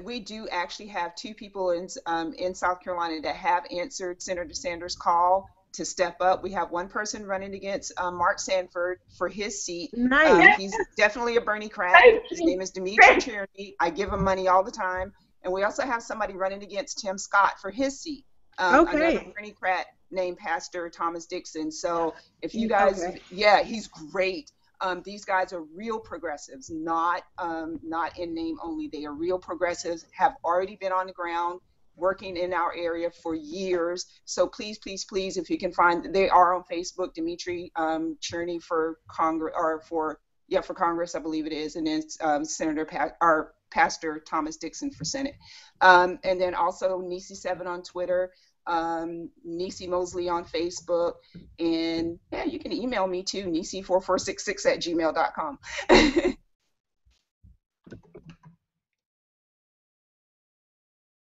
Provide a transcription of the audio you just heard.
that we do actually have two people in um, in South Carolina that have answered Senator Sanders' call to step up. We have one person running against um, Mark Sanford for his seat. Nice. Um, he's definitely a Bernie crat. His name is Dimitri Cherny. I give him money all the time. And we also have somebody running against Tim Scott for his seat. Um, Okay. Another Bernie crat named Pastor Thomas Dixon. So if you guys, Okay. yeah, he's great. Um, these guys are real progressives, not um, not in name only. They are real progressives. Have already been on the ground working in our area for years. So please, please, please, if you can find, they are on Facebook. Dimitri um, Cherny for Congress or for yeah for Congress, I believe it is, and then um, Senator Pat or Pastor Thomas Dixon for Senate, um, and then also Nisi Seven on Twitter. Um, Nisi Mosley on Facebook, and can email me too, Nisi4466 at gmail.com.